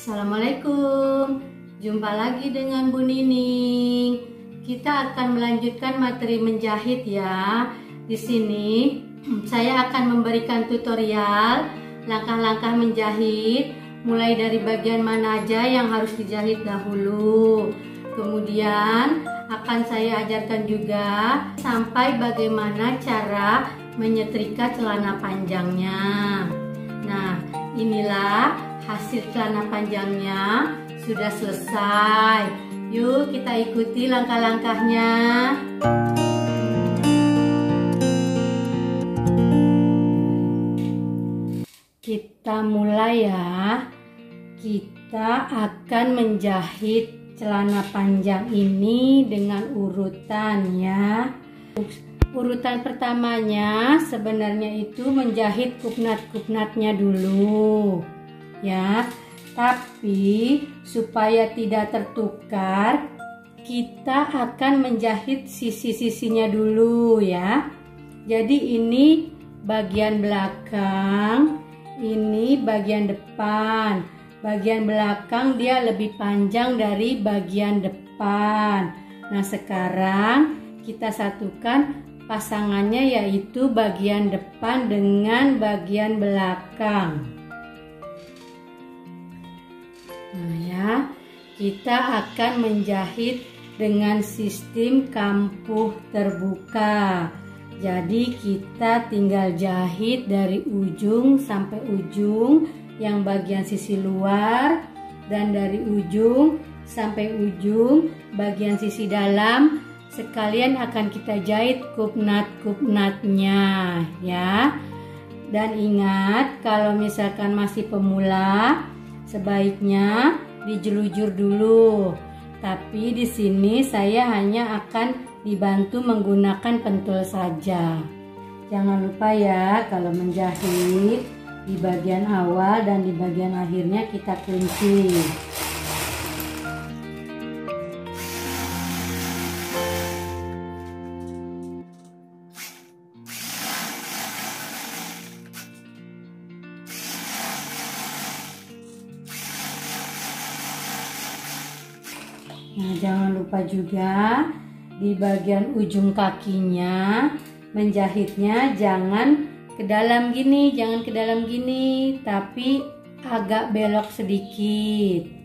Assalamualaikum, jumpa lagi dengan Bu Nining. Kita akan melanjutkan materi menjahit ya. Di sini saya akan memberikan tutorial langkah-langkah menjahit mulai dari bagian mana aja yang harus dijahit dahulu. Kemudian akan saya ajarkan juga sampai bagaimana cara menyetrika celana panjangnya. Nah, inilah hasil celana panjangnya sudah selesai. Yuk kita ikuti langkah-langkahnya. Kita mulai ya. Kita akan menjahit celana panjang ini dengan urutan ya. Urutan pertamanya sebenarnya itu menjahit kupnat-kupnatnya dulu ya. Tapi supaya tidak tertukar kita akan menjahit sisi-sisinya dulu ya. Jadi ini bagian belakang, ini bagian depan. Bagian belakang dia lebih panjang dari bagian depan. Nah, sekarang kita satukan pasangannya yaitu bagian depan dengan bagian belakang. Nah, ya. Kita akan menjahit dengan sistem kampuh terbuka. Jadi kita tinggal jahit dari ujung sampai ujung yang bagian sisi luar dan dari ujung sampai ujung bagian sisi dalam sekalian akan kita jahit kupnat-kupnatnya ya. Dan ingat kalau misalkan masih pemula sebaiknya dijelujur dulu. Tapi di sini saya hanya akan dibantu menggunakan pentul saja. Jangan lupa ya kalau menjahit di bagian awal dan di bagian akhirnya kita kunci lupa juga di bagian ujung kakinya menjahitnya jangan ke dalam gini, jangan ke dalam gini, tapi agak belok sedikit.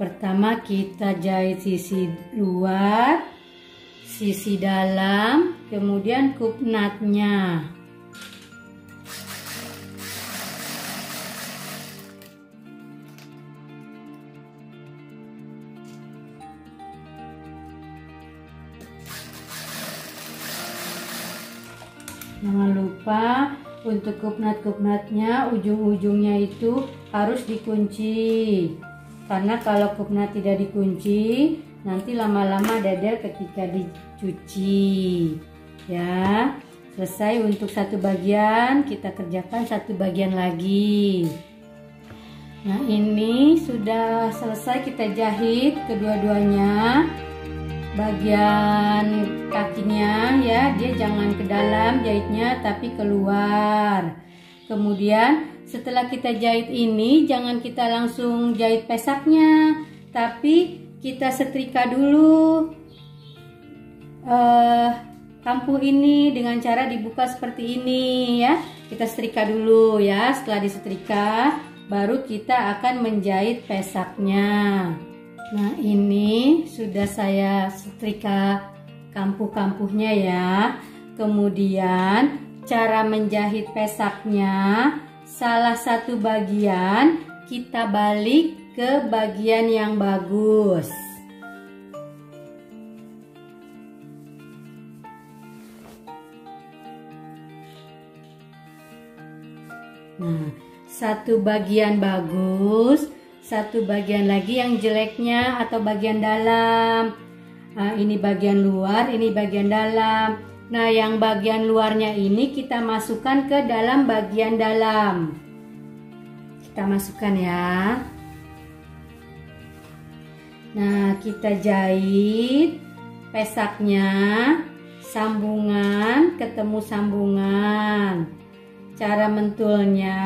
Pertama kita jahit sisi luar, sisi dalam, kemudian kupnatnya. Jangan lupa untuk kupnat-kupnatnya ujung-ujungnya itu harus dikunci karena kalau kupna tidak dikunci nanti lama-lama dader ketika dicuci. Ya selesai untuk satu bagian kita kerjakan satu bagian lagi. Nah ini sudah selesai kita jahit kedua-duanya. Bagian kakinya ya dia jangan ke dalam jahitnya tapi keluar. Kemudian setelah kita jahit ini, jangan kita langsung jahit pesaknya, tapi kita setrika dulu uh, ini dengan cara dibuka seperti ini ya. Kita setrika dulu ya. Setelah disetrika, baru kita akan menjahit pesaknya. Nah ini sudah saya setrika kampuh-kampuhnya ya. Kemudian cara menjahit pesaknya salah satu bagian kita balik ke bagian yang bagus. Nah, satu bagian bagus, satu bagian lagi yang jeleknya atau bagian dalam. Nah, ini bagian luar, ini bagian dalam. Nah, yang bagian luarnya ini kita masukkan ke dalam bagian dalam. Kita masukkan ya. Nah, kita jahit pesaknya, sambungan ketemu sambungan. Cara mentulnya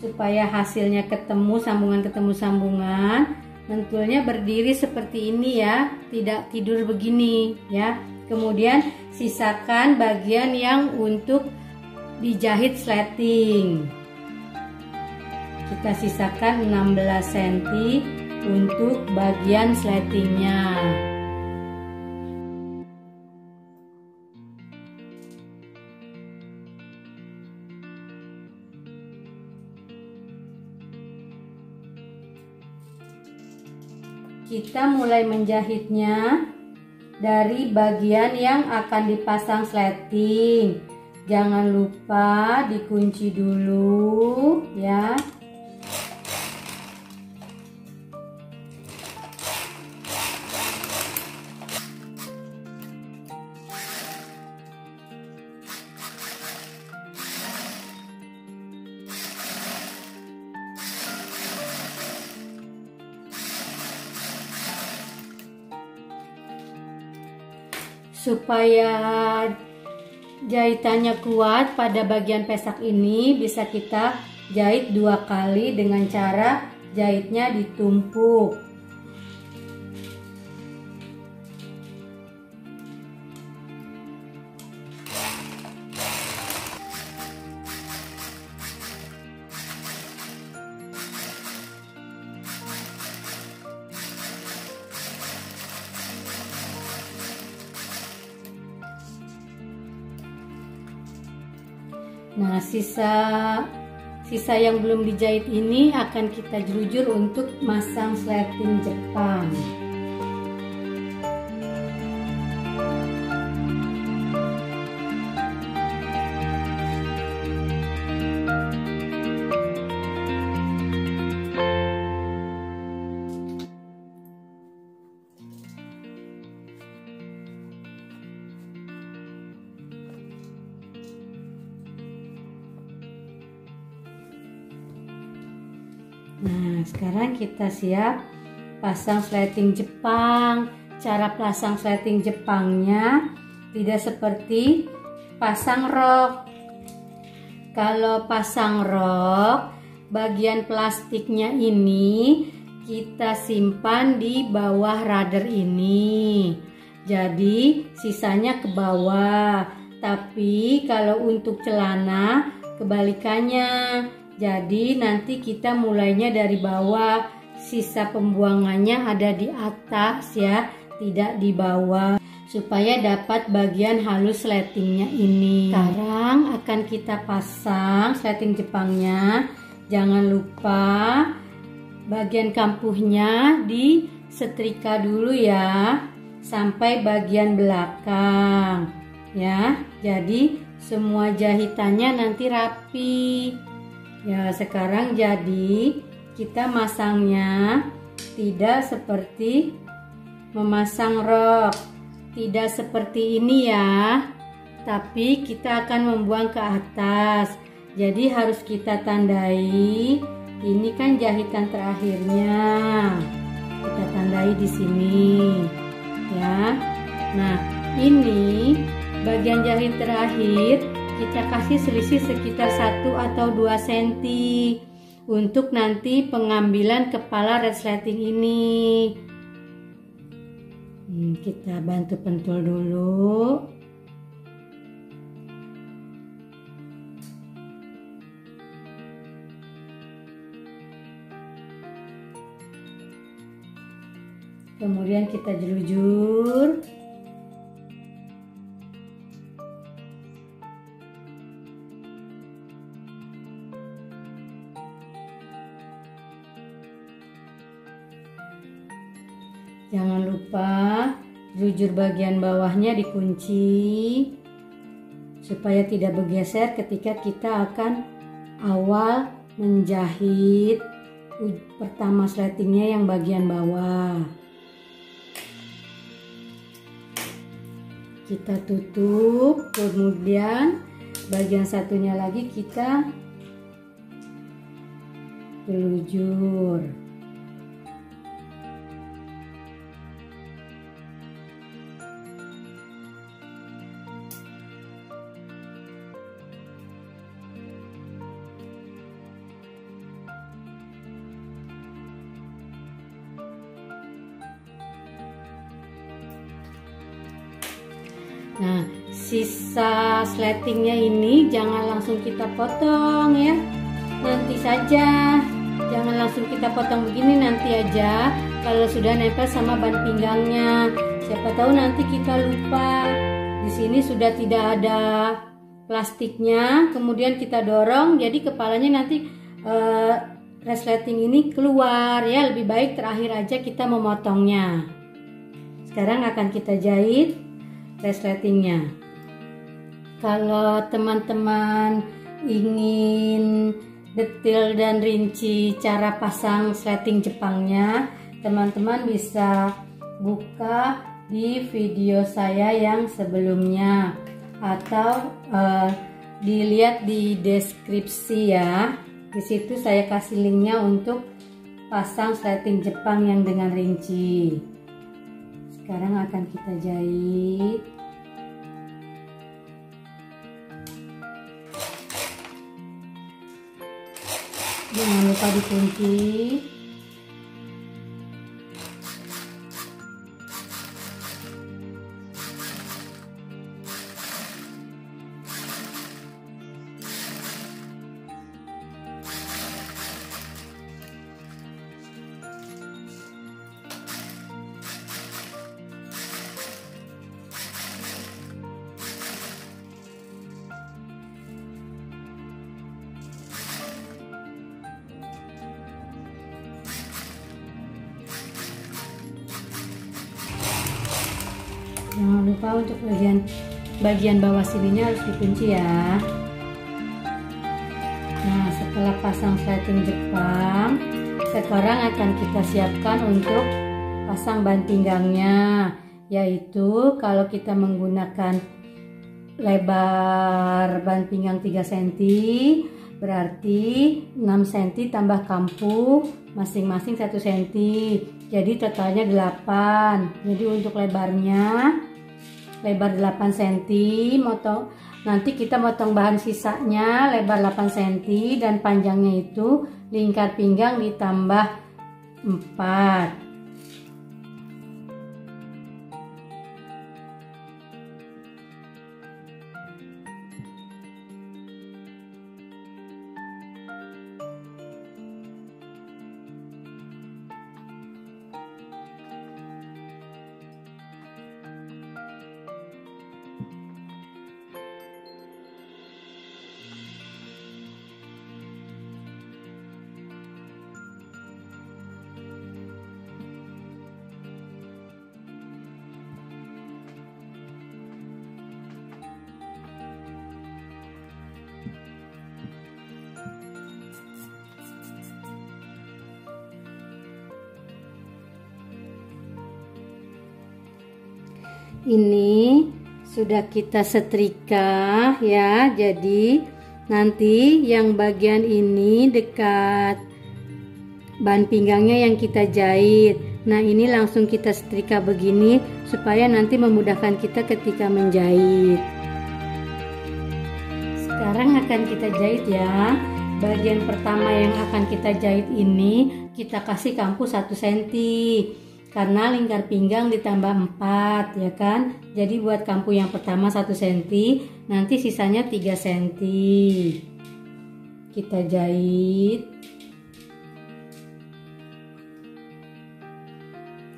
supaya hasilnya ketemu sambungan ketemu sambungan. Mentulnya berdiri seperti ini ya, tidak tidur begini ya. Kemudian sisakan bagian yang untuk dijahit sleting. Kita sisakan 16 cm untuk bagian sletingnya. Kita mulai menjahitnya dari bagian yang akan dipasang sleting. Jangan lupa dikunci dulu ya. Supaya jahitannya kuat pada bagian pesak ini bisa kita jahit dua kali dengan cara jahitnya ditumpuk Nah, sisa sisa yang belum dijahit ini akan kita jelujur untuk masang sleting Jepang. Kita siap pasang sleting Jepang. Cara pasang sleting Jepangnya tidak seperti pasang rok. Kalau pasang rok, bagian plastiknya ini kita simpan di bawah rudder ini. Jadi, sisanya ke bawah. Tapi kalau untuk celana kebalikannya jadi nanti kita mulainya dari bawah, sisa pembuangannya ada di atas ya, tidak di bawah supaya dapat bagian halus sletingnya ini. Sekarang akan kita pasang sleting Jepangnya. Jangan lupa bagian kampuhnya di setrika dulu ya sampai bagian belakang ya. Jadi semua jahitannya nanti rapi. Ya, sekarang jadi kita masangnya tidak seperti memasang rok. Tidak seperti ini ya. Tapi kita akan membuang ke atas. Jadi harus kita tandai. Ini kan jahitan terakhirnya. Kita tandai di sini. Ya. Nah, ini bagian jahit terakhir kita kasih selisih sekitar 1 atau 2 cm untuk nanti pengambilan kepala resleting ini. Hmm, kita bantu pentul dulu. Kemudian kita jelujur Jangan lupa jujur bagian bawahnya dikunci supaya tidak bergeser ketika kita akan awal menjahit pertama sletingnya yang bagian bawah. kita tutup kemudian bagian satunya lagi kita telujur Nah, sisa sletingnya ini jangan langsung kita potong ya. Nanti saja. Jangan langsung kita potong begini nanti aja kalau sudah nempel sama ban pinggangnya. Siapa tahu nanti kita lupa. Di sini sudah tidak ada plastiknya, kemudian kita dorong jadi kepalanya nanti uh, resleting ini keluar ya. Lebih baik terakhir aja kita memotongnya. Sekarang akan kita jahit resletingnya. Kalau teman-teman ingin detail dan rinci cara pasang sleting Jepangnya, teman-teman bisa buka di video saya yang sebelumnya atau uh, dilihat di deskripsi ya. Di situ saya kasih linknya untuk pasang sleting Jepang yang dengan rinci. Sekarang akan kita jahit. Jangan lupa dikunci jangan lupa untuk bagian bagian bawah sininya harus dikunci ya. Nah setelah pasang sleting Jepang sekarang akan kita siapkan untuk pasang ban pinggangnya. Yaitu kalau kita menggunakan lebar ban pinggang 3 cm berarti 6 cm tambah kampu masing-masing 1 cm jadi totalnya 8 jadi untuk lebarnya lebar 8 cm motong nanti kita motong bahan sisanya lebar 8 cm dan panjangnya itu lingkar pinggang ditambah 4 ini sudah kita setrika ya. Jadi nanti yang bagian ini dekat ban pinggangnya yang kita jahit. Nah ini langsung kita setrika begini supaya nanti memudahkan kita ketika menjahit. Sekarang akan kita jahit ya. Bagian pertama yang akan kita jahit ini kita kasih kampu 1 cm karena lingkar pinggang ditambah 4 ya kan? Jadi buat kampu yang pertama 1 cm nanti sisanya 3 cm kita jahit.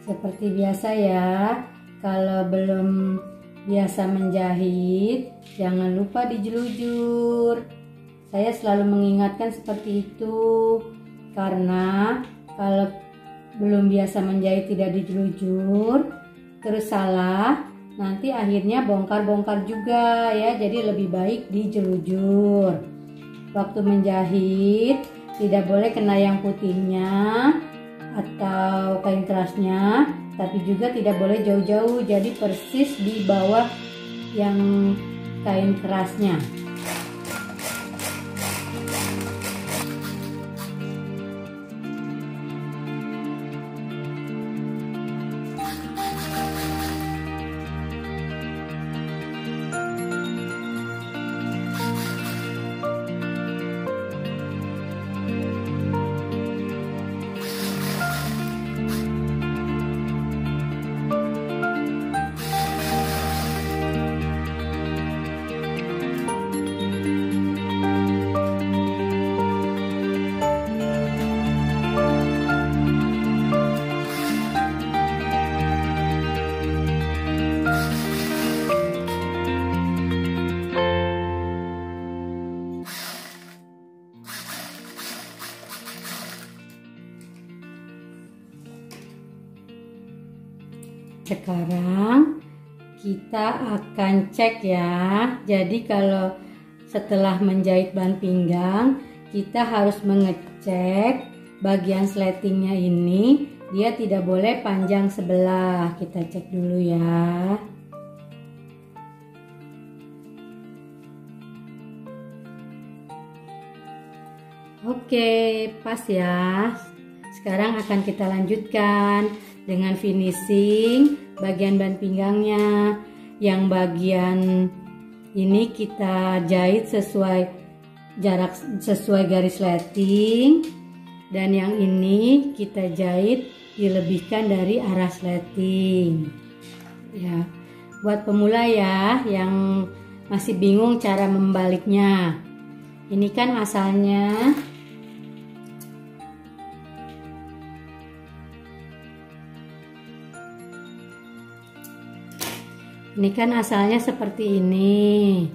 Seperti biasa ya kalau belum biasa menjahit jangan lupa dijelujur saya selalu mengingatkan seperti itu karena kalau belum biasa menjahit tidak dijelujur terus salah nanti akhirnya bongkar-bongkar juga ya. Jadi lebih baik dijelujur waktu menjahit tidak boleh kena yang putihnya atau kain kerasnya tapi juga tidak boleh jauh-jauh. Jadi persis di bawah yang kain kerasnya. Akan cek ya. Jadi kalau setelah menjahit ban pinggang, kita harus mengecek bagian sletingnya ini dia tidak boleh panjang sebelah. Kita cek dulu ya. Oke, pas ya. Sekarang akan kita lanjutkan dengan finishing bagian ban pinggangnya yang bagian ini kita jahit sesuai jarak sesuai garis sleting dan yang ini kita jahit dilebihkan dari arah sleting ya. Buat pemula ya yang masih bingung cara membaliknya. Ini kan asalnya Ini kan asalnya seperti ini.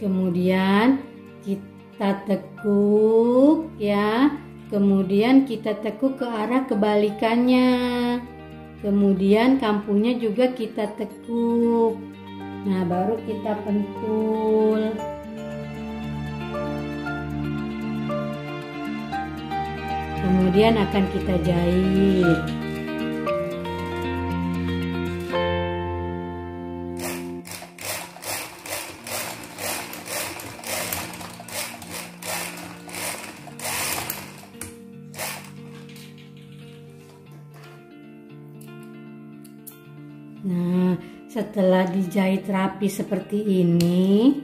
Kemudian kita tekuk ya. Kemudian kita tekuk ke arah kebalikannya. Kemudian kampunya juga kita tekuk. Nah, baru kita pentul. Kemudian akan kita jahit. Dijahit rapi seperti ini,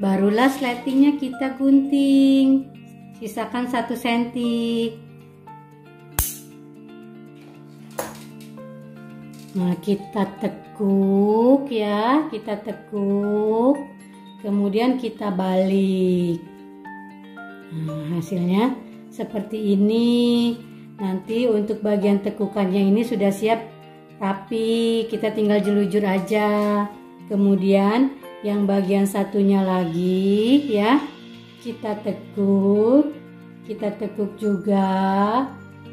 barulah sletingnya kita gunting. Sisakan 1 cm. Nah, kita tekuk ya, kita tekuk. Kemudian kita balik. Nah, hasilnya seperti ini. Nanti untuk bagian tekukannya ini sudah siap rapi, kita tinggal jelujur aja. Kemudian yang bagian satunya lagi ya, kita tekuk, kita tekuk juga.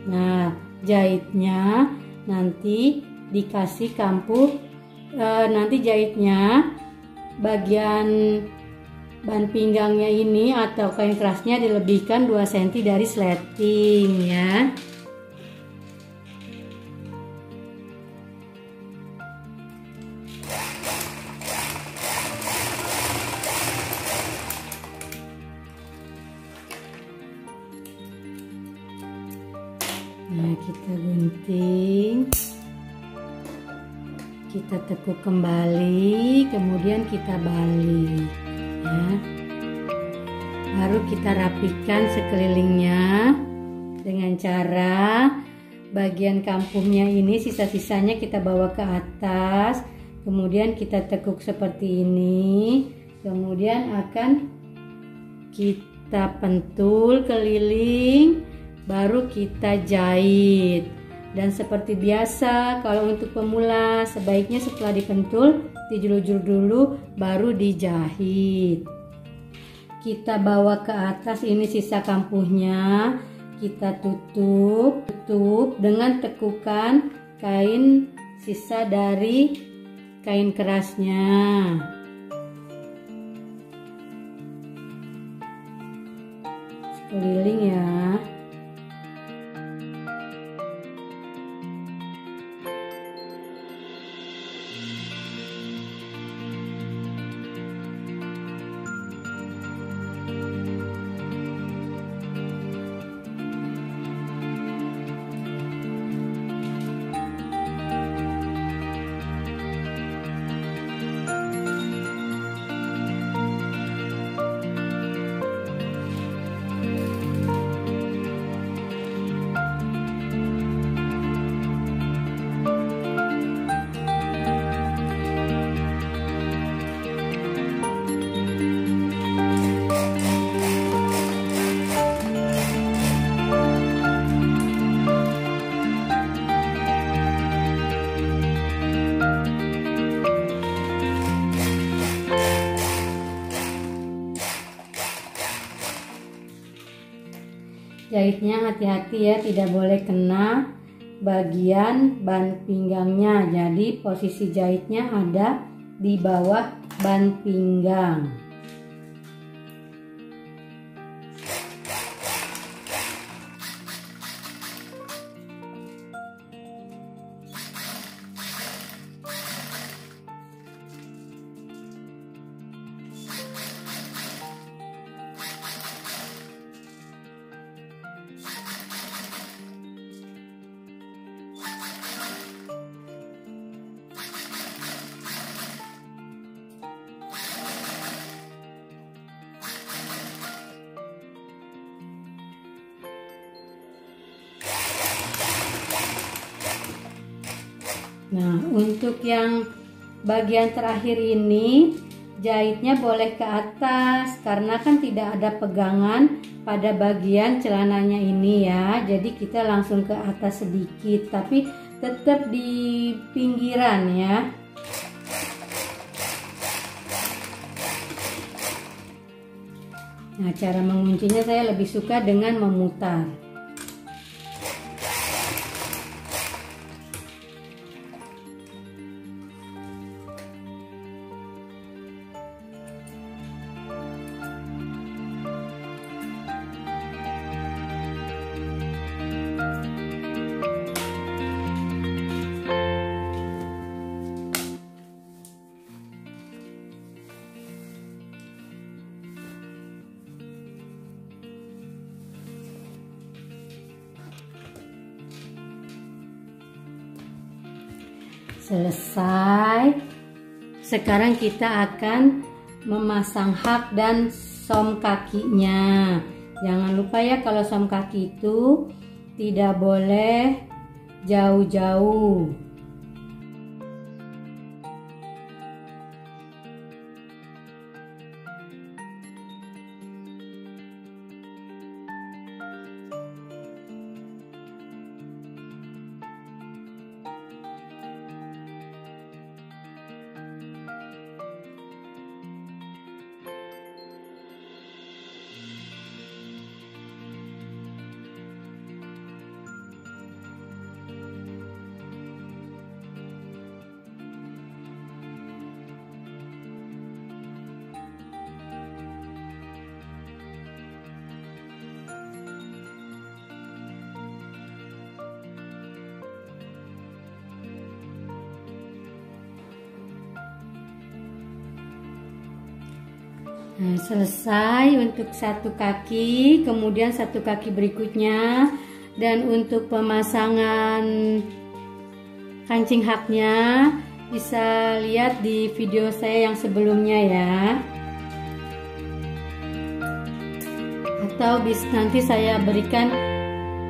Nah, jahitnya nanti dikasih kampuh, e, nanti jahitnya bagian ban pinggangnya ini atau kain kerasnya dilebihkan 2 cm dari sleting ya. Kita tekuk kembali, kemudian kita balik. Ya. Baru kita rapikan sekelilingnya dengan cara bagian kampungnya ini sisa-sisanya kita bawa ke atas, kemudian kita tekuk seperti ini, kemudian akan kita pentul keliling baru kita jahit dan seperti biasa kalau untuk pemula sebaiknya setelah dipentul dijulur dulu baru dijahit. Kita bawa ke atas ini sisa kampuhnya. Kita tutup tutup dengan tekukan kain sisa dari kain kerasnya. Sekeliling ya jahitnya hati-hati ya tidak boleh kena bagian ban pinggangnya. Jadi posisi jahitnya ada di bawah ban pinggang Nah, untuk yang bagian terakhir ini jahitnya boleh ke atas karena kan tidak ada pegangan pada bagian celananya ini ya. Jadi kita langsung ke atas sedikit tapi tetap di pinggiran ya. Nah, cara menguncinya saya lebih suka dengan memutar. Selesai. Sekarang kita akan memasang hak dan som kakinya. Jangan lupa ya kalau som kaki itu tidak boleh jauh-jauh. Nah, selesai untuk satu kaki, kemudian satu kaki berikutnya dan untuk pemasangan kancing haknya bisa lihat di video saya yang sebelumnya ya. Atau bisa nanti saya berikan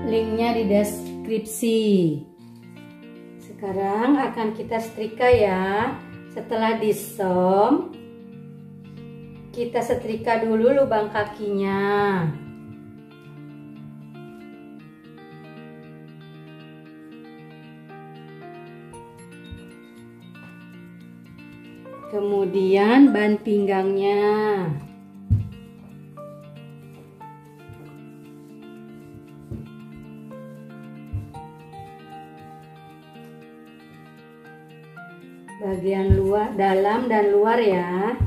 linknya di deskripsi. Sekarang akan kita setrika ya. Setelah disom, kita setrika dulu lubang kakinya. Kemudian ban pinggangnya. Bagian luar, dalam dan luar ya.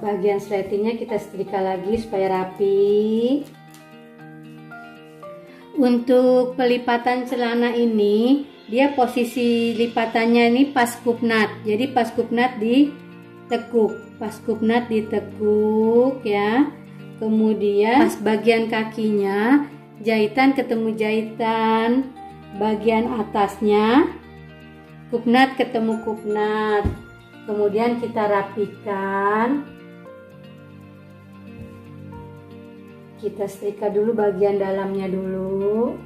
Bagian sletingnya kita setrika lagi supaya rapi. Untuk pelipatan celana ini dia posisi lipatannya ini pas kupnat jadi pas kupnat ditekuk. Pas kupnat ditekuk ya. Kemudian pas bagian kakinya jahitan ketemu jahitan. Bagian atasnya kupnat ketemu kupnat kemudian kita rapikan kita setrika dulu bagian dalamnya dulu.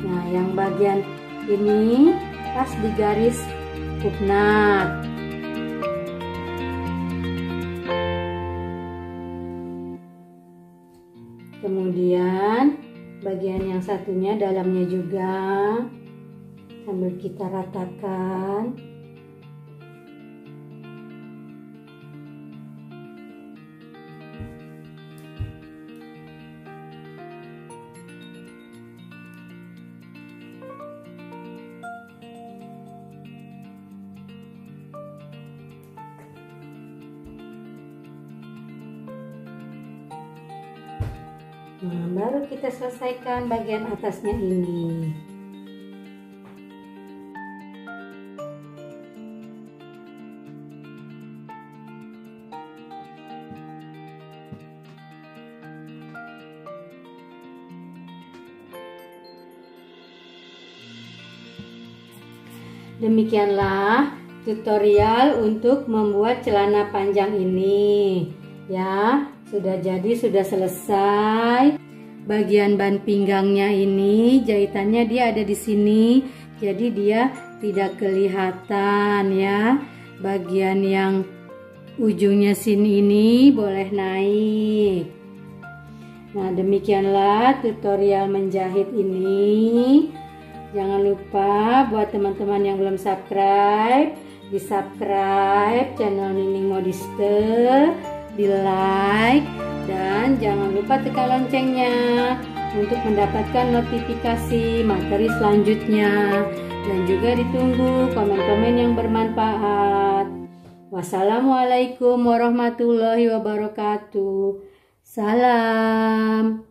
Nah yang bagian ini pas di garis kupnat satunya dalamnya juga. Sambil kita ratakan kita selesaikan bagian atasnya ini. Demikianlah tutorial untuk membuat celana panjang ini. Ya, sudah jadi, sudah selesai. Bagian ban pinggangnya ini jahitannya dia ada di sini. Jadi dia tidak kelihatan ya. Bagian yang ujungnya sini ini boleh naik. Nah, demikianlah tutorial menjahit ini. Jangan lupa buat teman-teman yang belum subscribe, di subscribe channel Nining Modiste di like dan jangan lupa tekan loncengnya untuk mendapatkan notifikasi materi selanjutnya dan juga ditunggu komen-komen yang bermanfaat. Wassalamualaikum warahmatullahi wabarakatuh. Salam.